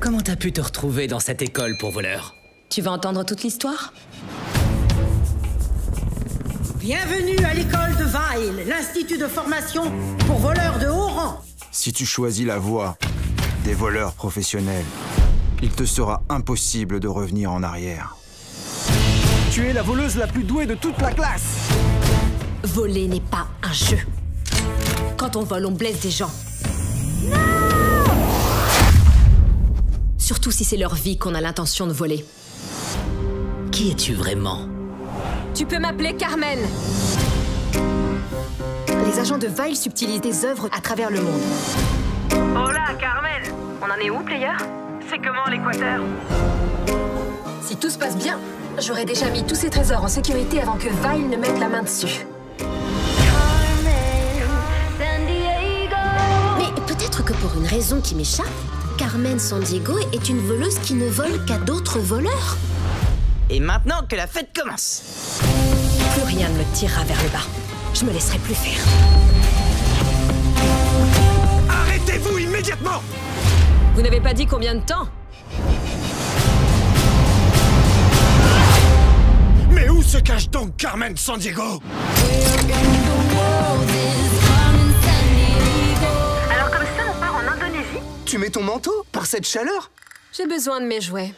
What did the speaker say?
Comment t'as pu te retrouver dans cette école pour voleurs Tu vas entendre toute l'histoire? Bienvenue à l'école de Vile, l'institut de formation pour voleurs de haut rang. Si tu choisis la voie des voleurs professionnels, il te sera impossible de revenir en arrière. Tu es la voleuse la plus douée de toute la classe Voler n'est pas un jeu. Quand on vole, on blesse des gens. Surtout si c'est leur vie qu'on a l'intention de voler. Qui es-tu vraiment? Tu peux m'appeler Carmen Les agents de Vile subtilisent des œuvres à travers le monde. Hola, Carmen On en est où, player? C'est comment l'Équateur? Si tout se passe bien, j'aurais déjà mis tous ces trésors en sécurité avant que Vile ne mette la main dessus. Mais peut-être que pour une raison qui m'échappe, Carmen Sandiego est une voleuse qui ne vole qu'à d'autres voleurs. Et maintenant que la fête commence Plus rien ne me tirera vers le bas. Je me laisserai plus faire. Arrêtez-vous immédiatement Vous n'avez pas dit combien de temps Mais où se cache donc Carmen Sandiego Tu mets ton manteau Par cette chaleur? J'ai besoin de mes jouets.